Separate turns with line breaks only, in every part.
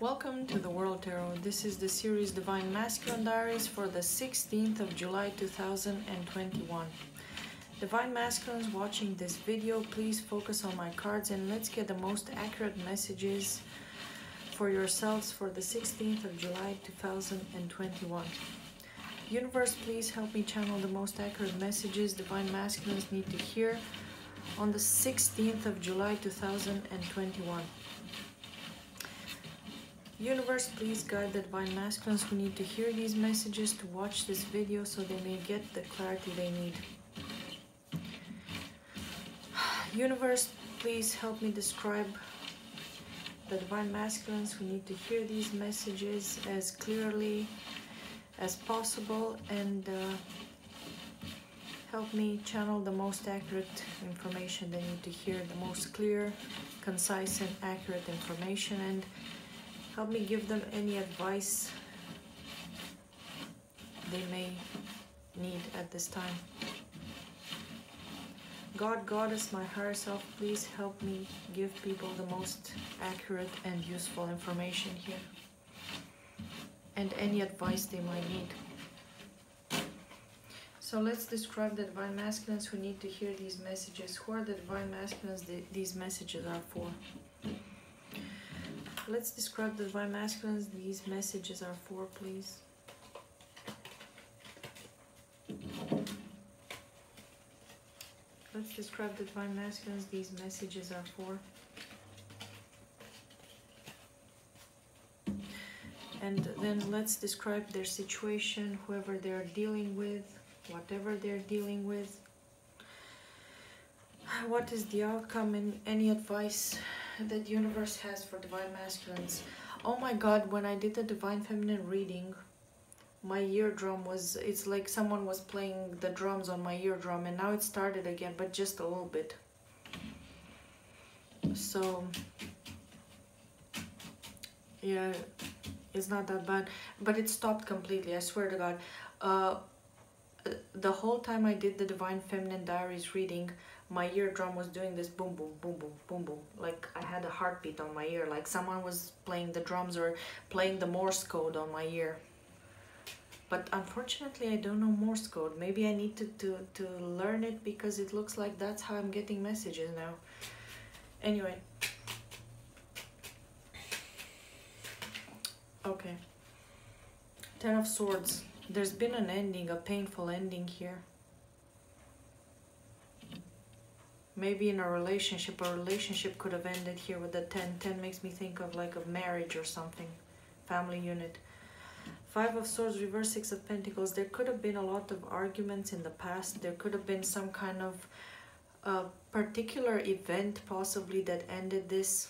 Welcome to the World Tarot. This is the series Divine Masculine Diaries for the 16th of July 2021. Divine Masculines watching this video, please focus on my cards and let's get the most accurate messages for yourselves for the 16th of July 2021. Universe, please help me channel the most accurate messages Divine Masculines need to hear on the 16th of July 2021. Universe, please guide the Divine Masculines who need to hear these messages to watch this video so they may get the clarity they need. Universe, please help me describe the Divine Masculines who need to hear these messages as clearly as possible and uh, help me channel the most accurate information they need to hear, the most clear, concise, and accurate information, and help me give them any advice they may need at this time. God, Goddess, my higher self, please help me give people the most accurate and useful information here and any advice they might need. So let's describe the divine masculines who need to hear these messages. Who are the divine masculines these messages are for? Let's describe the divine masculines these messages are for, please. Let's describe the divine masculines these messages are for. And then let's describe their situation, whoever they're dealing with, whatever they're dealing with. What is the outcome and any advice that universe has for divine masculines? Oh my god, when I did the divine feminine reading, my eardrum was, it's like someone was playing the drums on my eardrum and now it started again, but just a little bit. So, yeah, it's not that bad, but it stopped completely, I swear to God. Uh, the whole time I did the Divine Feminine Diaries reading, my eardrum was doing this boom, boom, boom, boom, boom, boom. Like I had a heartbeat on my ear, like someone was playing the drums or playing the Morse code on my ear. But unfortunately, I don't know Morse code. Maybe I need to, to, to learn it because it looks like that's how I'm getting messages now. Anyway. Okay. Ten of Swords. There's been an ending, a painful ending here. Maybe in a relationship, a relationship could have ended here with the 10. 10 makes me think of like a marriage or something. Family unit. Five of Swords, reverse Six of Pentacles. There could have been a lot of arguments in the past. There could have been some kind of uh, particular event possibly that ended this.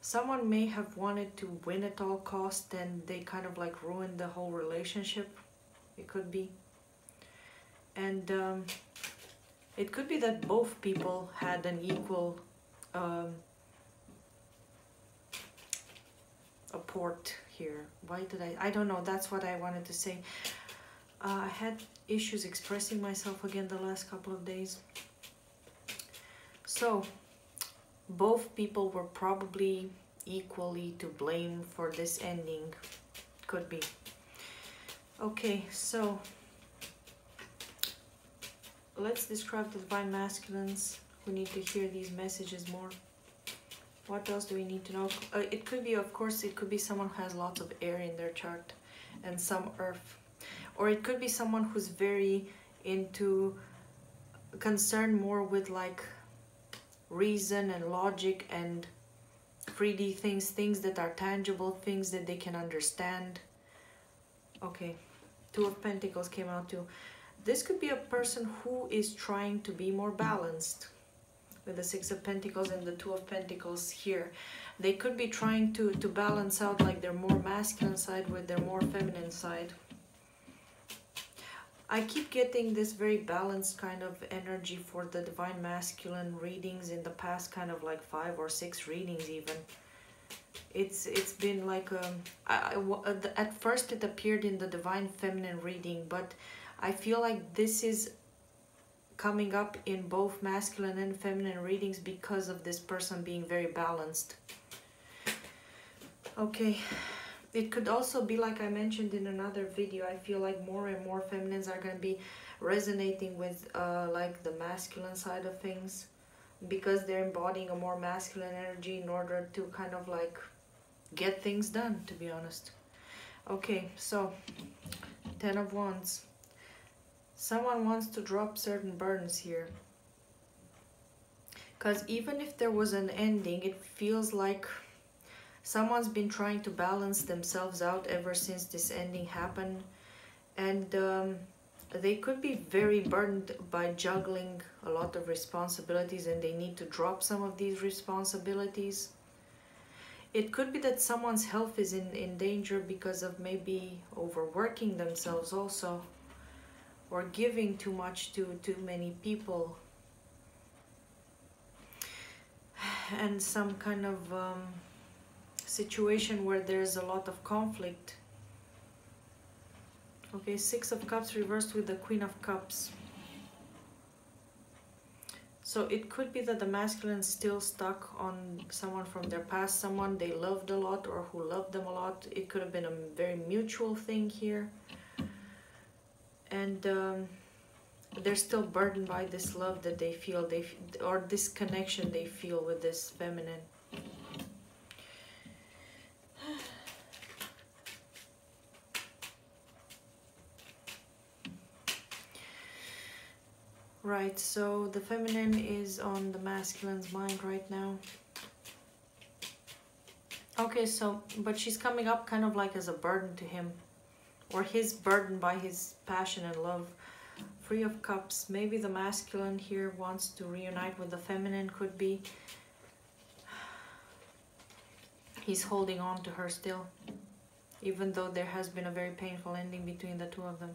Someone may have wanted to win at all cost and they kind of like ruined the whole relationship. It could be. And um, it could be that both people had an equal um, a port here. Why did I? I don't know. That's what I wanted to say. Uh, I had issues expressing myself again the last couple of days. So, both people were probably equally to blame for this ending. Could be. Okay, so let's describe the divine masculines who need to hear these messages more. What else do we need to know? Uh, it could be, of course, it could be someone who has lots of air in their chart and some earth. Or it could be someone who's very into, concerned more with like reason and logic and 3D things, things that are tangible, things that they can understand. Okay, Two of Pentacles came out too. This could be a person who is trying to be more balanced with the Six of Pentacles and the Two of Pentacles here. They could be trying to, to balance out like their more masculine side with their more feminine side. I keep getting this very balanced kind of energy for the Divine Masculine readings in the past kind of like five or six readings even. It's It's been like, um, I, I, at first it appeared in the Divine Feminine reading, but I feel like this is coming up in both masculine and feminine readings because of this person being very balanced. Okay, it could also be like I mentioned in another video. I feel like more and more feminines are going to be resonating with uh, like the masculine side of things because they're embodying a more masculine energy in order to kind of like get things done, to be honest. Okay, so Ten of Wands. Someone wants to drop certain burdens here. Because even if there was an ending, it feels like someone's been trying to balance themselves out ever since this ending happened. And um, they could be very burdened by juggling a lot of responsibilities and they need to drop some of these responsibilities. It could be that someone's health is in, in danger because of maybe overworking themselves also or giving too much to too many people and some kind of um, situation where there's a lot of conflict Okay, Six of Cups reversed with the Queen of Cups. So it could be that the masculine still stuck on someone from their past, someone they loved a lot or who loved them a lot. It could have been a very mutual thing here. And um, they're still burdened by this love that they feel, they or this connection they feel with this feminine. Right, so the feminine is on the masculine's mind right now. Okay, so, but she's coming up kind of like as a burden to him. Or his burden by his passion and love. Three of Cups. Maybe the masculine here wants to reunite with the feminine, could be. He's holding on to her still. Even though there has been a very painful ending between the two of them.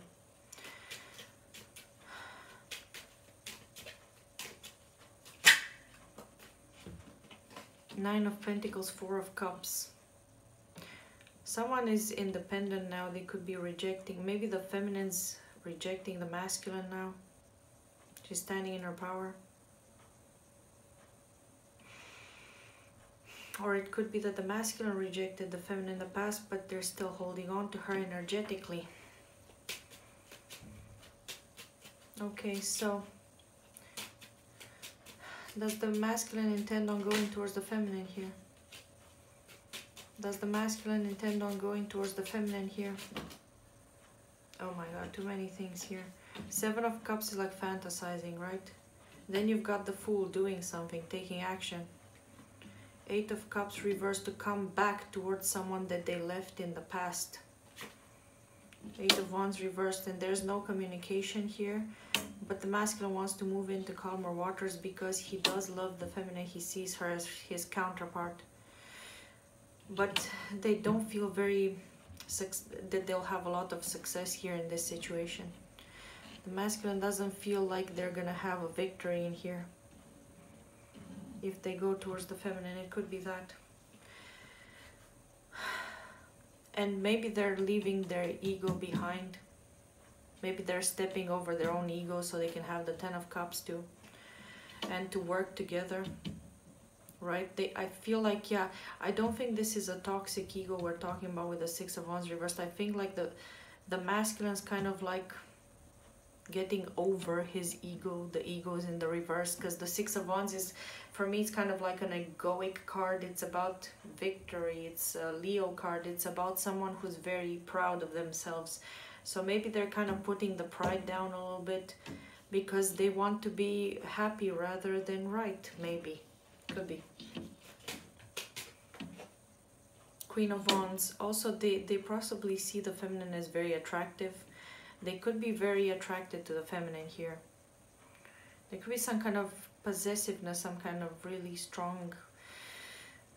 Nine of Pentacles, Four of Cups. Someone is independent now. They could be rejecting. Maybe the feminine's rejecting the masculine now. She's standing in her power. Or it could be that the masculine rejected the feminine in the past, but they're still holding on to her energetically. Okay, so does the masculine intend on going towards the feminine here? Does the masculine intend on going towards the feminine here? Oh my god, too many things here. Seven of Cups is like fantasizing, right? Then you've got the Fool doing something, taking action. Eight of Cups reversed to come back towards someone that they left in the past. Eight of Wands reversed and there's no communication here. But the masculine wants to move into calmer waters because he does love the feminine. He sees her as his counterpart. But they don't feel very that they'll have a lot of success here in this situation. The masculine doesn't feel like they're gonna have a victory in here. If they go towards the feminine, it could be that. And maybe they're leaving their ego behind maybe they're stepping over their own ego so they can have the ten of cups too and to work together right? They i feel like yeah i don't think this is a toxic ego we're talking about with the six of wands reversed. I think like the the masculine's kind of like getting over his ego. The ego is in the reverse because the six of wands is for me it's kind of like an egoic card. It's about victory. It's a leo card. It's about someone who's very proud of themselves. So maybe they're kind of putting the pride down a little bit because they want to be happy rather than right, maybe. Could be. Queen of Wands. Also, they, they possibly see the feminine as very attractive. They could be very attracted to the feminine here. There could be some kind of possessiveness, some kind of really strong...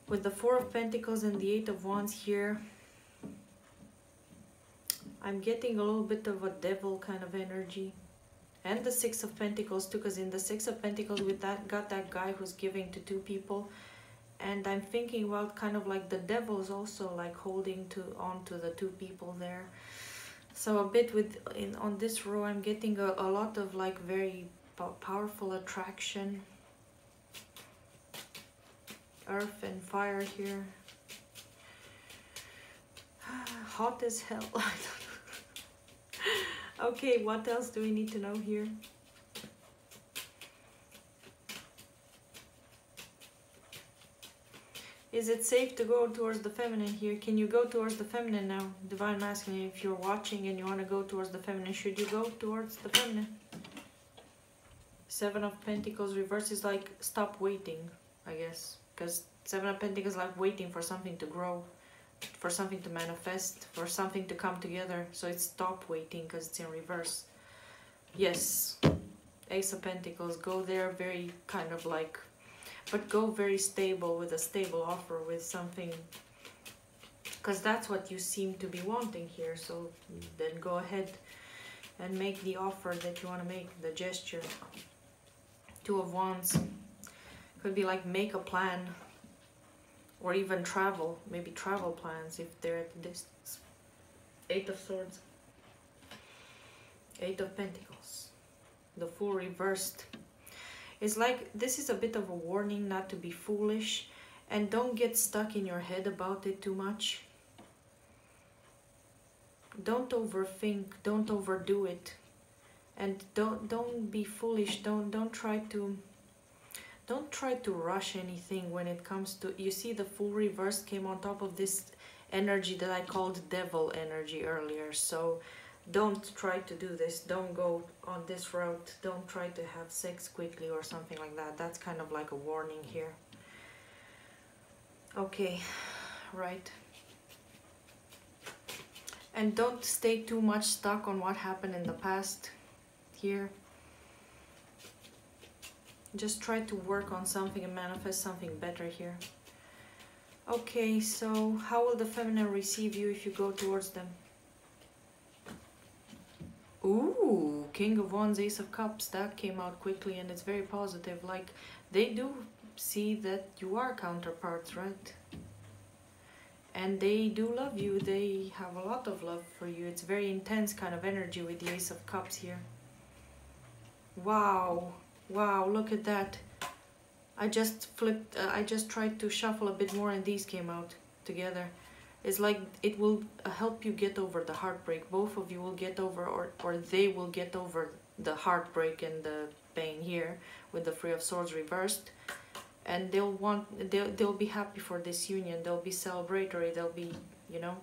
With the Four of Pentacles and the Eight of Wands here, I'm getting a little bit of a devil kind of energy. And the Six of Pentacles too, because in the Six of Pentacles we that got that guy who's giving to two people. And I'm thinking about kind of like the devil's also like holding to on to the two people there. So a bit with in on this row I'm getting a, a lot of like very powerful attraction. Earth and fire here. hot as hell. okay, what else do we need to know here? Is it safe to go towards the feminine here? Can you go towards the feminine now? Divine masculine, if you're watching and you want to go towards the feminine, should you go towards the feminine? Seven of Pentacles reverse is like stop waiting, I guess. Because Seven of Pentacles is like waiting for something to grow, for something to manifest, for something to come together. So it's stop waiting because it's in reverse. Yes, Ace of Pentacles, go there very kind of like but go very stable with a stable offer with something because that's what you seem to be wanting here so then go ahead and make the offer that you want to make the gesture two of wands could be like make a plan or even travel maybe travel plans if they're at a distance eight of swords eight of pentacles the fool reversed it's like this is a bit of a warning not to be foolish and don't get stuck in your head about it too much. Don't overthink, don't overdo it. And don't don't be foolish. Don't don't try to don't try to rush anything when it comes to you see the fool reverse came on top of this energy that I called devil energy earlier. So don't try to do this. Don't go on this route. Don't try to have sex quickly or something like that. That's kind of like a warning here. Okay right. And don't stay too much stuck on what happened in the past here just try to work on something and manifest something better here okay so how will the feminine receive you if you go towards them Ooh, King of Wands, Ace of Cups. That came out quickly and it's very positive. Like, they do see that you are counterparts, right? And they do love you. They have a lot of love for you. It's very intense kind of energy with the Ace of Cups here. Wow. Wow, look at that. I just flipped, uh, I just tried to shuffle a bit more and these came out together. It's like it will uh, help you get over the heartbreak. Both of you will get over, or, or they will get over the heartbreak and the pain here with the Three of Swords reversed. And they'll want, they'll, they'll be happy for this union. They'll be celebratory. They'll be, you know,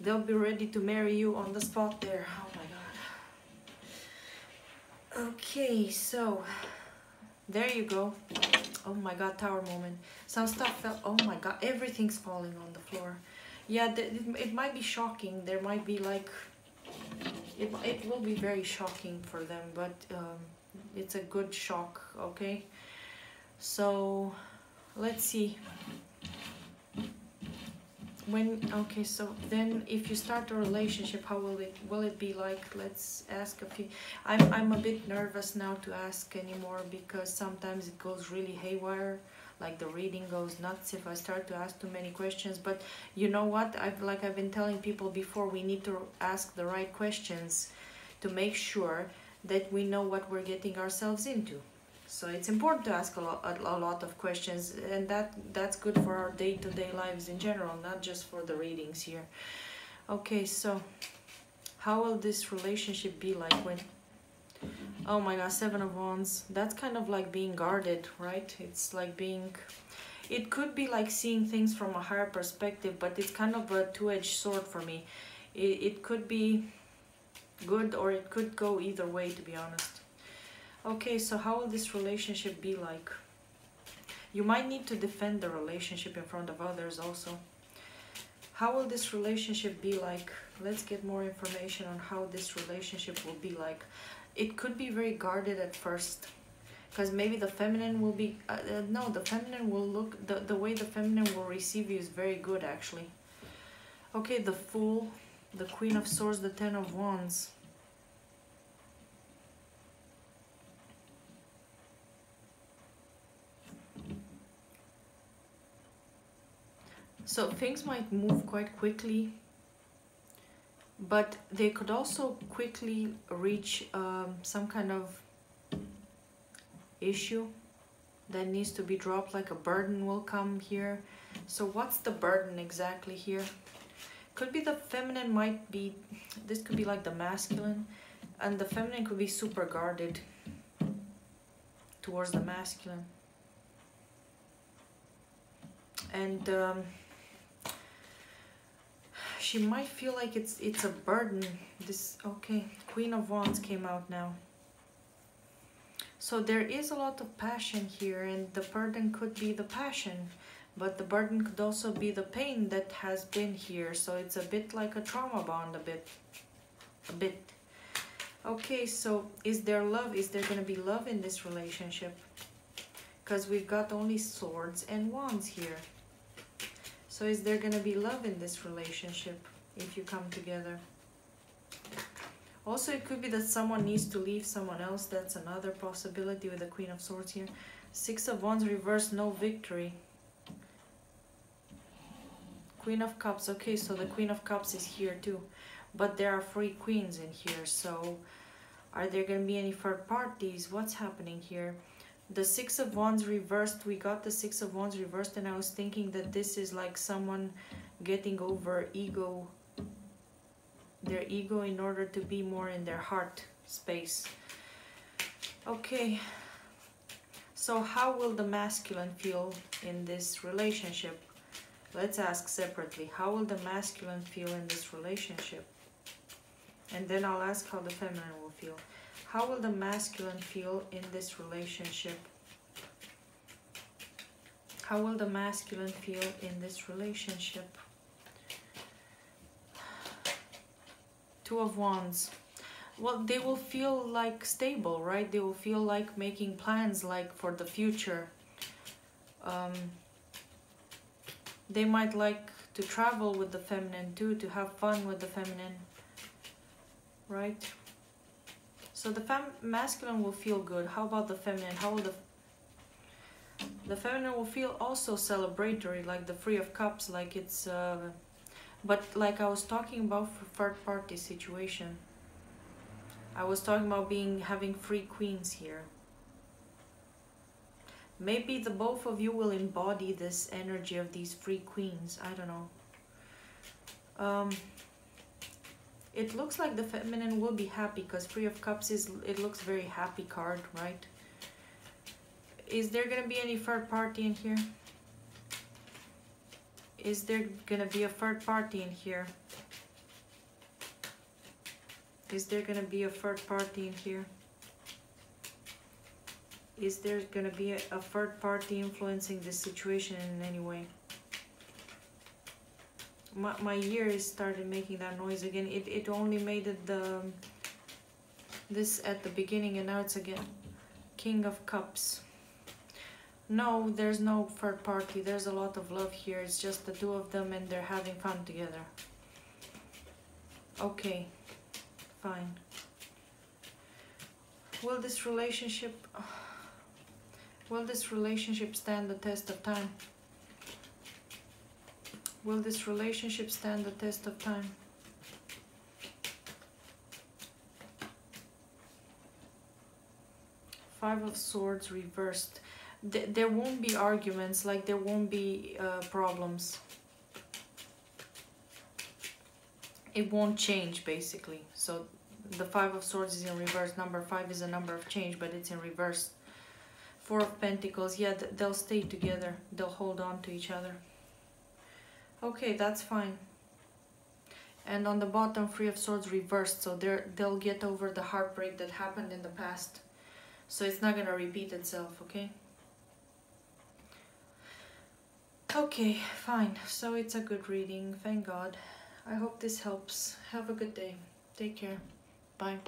they'll be ready to marry you on the spot there. Oh my. Okay, so there you go. Oh my god, tower moment. Some stuff fell. Oh my god, everything's falling on the floor. Yeah, it, might be shocking. There might be like. It, it will be very shocking for them, but um, it's a good shock, okay? So, let's see when okay so then if you start a relationship how will it will it be like? Let's ask a few i'm i'm a bit nervous now to ask anymore because sometimes it goes really haywire like the reading goes nuts if i start to ask too many questions but you know what? I've like i've been telling people before we need to ask the right questions to make sure that we know what we're getting ourselves into so it's important to ask a lot, a, lot of questions, and that that's good for our day-to-day -day lives in general, not just for the readings here. Okay, so how will this relationship be like when? Oh my God, Seven of Wands. That's kind of like being guarded, right? It's like being. It could be like seeing things from a higher perspective, but it's kind of a two-edged sword for me. It, it could be good or it could go either way, to be honest. Okay, so how will this relationship be like? You might need to defend the relationship in front of others also. How will this relationship be like? Let's get more information on how this relationship will be like. It could be very guarded at first. Because maybe the feminine will be... Uh, uh, no, the feminine will look... The, the way the feminine will receive you is very good, actually. Okay, the Fool, the Queen of Swords, the Ten of Wands. So things might move quite quickly, but they could also quickly reach um, some kind of issue that needs to be dropped, like a burden will come here. So what's the burden exactly here? could be the feminine might be this could be like the masculine and the feminine could be super guarded towards the masculine and um, she might feel like it's it's a burden. This okay queen of wands came out now. So there is a lot of passion here and the burden could be the passion but the burden could also be the pain that has been here. So it's a bit like a trauma bond a bit a bit. Okay so is there love? Is there going to be love in this relationship? Because we've got only swords and wands here so is there going to be love in this relationship if you come together also it could be that someone needs to leave someone else that's another possibility with the queen of swords here six of wands reverse no victory Queen of Cups. Okay, so the Queen of Cups is here too. But there are three queens in here. So are there going to be any third parties? What's happening here? The Six of Wands reversed. We got the Six of Wands reversed and I was thinking that this is like someone getting over ego. Their ego in order to be more in their heart space. Okay. So how will the masculine feel in this relationship? Let's ask separately, how will the masculine feel in this relationship? And then I'll ask how the feminine will feel. How will the masculine feel in this relationship? How will the masculine feel in this relationship? Two of Wands. Well, they will feel like stable, right? They will feel like making plans like for the future. Um, they might like to travel with the feminine too, to have fun with the feminine, right? So the fem masculine will feel good. How about the feminine? How will the the feminine will feel also celebratory, like the Three of Cups, like it's, uh, but like I was talking about for third party situation. I was talking about being having three queens here. Maybe the both of you will embody this energy of these three queens. I don't know. Um, it looks like the feminine will be happy because Three of Cups is, it looks very happy card, right? Is there going to be any third party in here? Is there going to be a third party in here? Is there going to be a third party in here? is there going to be a, a third party influencing this situation in any way? My, my ears started making that noise again. It, it only made it the this at the beginning and now it's again. King of Cups. No, there's no third party. There's a lot of love here. It's just the two of them and they're having fun together. Okay, fine. Will this relationship... Will this relationship stand the test of time? Will this relationship stand the test of time? Five of Swords reversed. Th there won't be arguments, like there won't be uh, problems. It won't change, basically. So the Five of Swords is in reverse. Number five is a number of change, but it's in reverse. Four of Pentacles, yeah, they'll stay together. They'll hold on to each other. Okay, that's fine. And on the bottom, Three of Swords reversed, so they'll get over the heartbreak that happened in the past. So it's not gonna repeat itself, okay? Okay, fine. So it's a good reading, thank God. I hope this helps. Have a good day. Take care. Bye.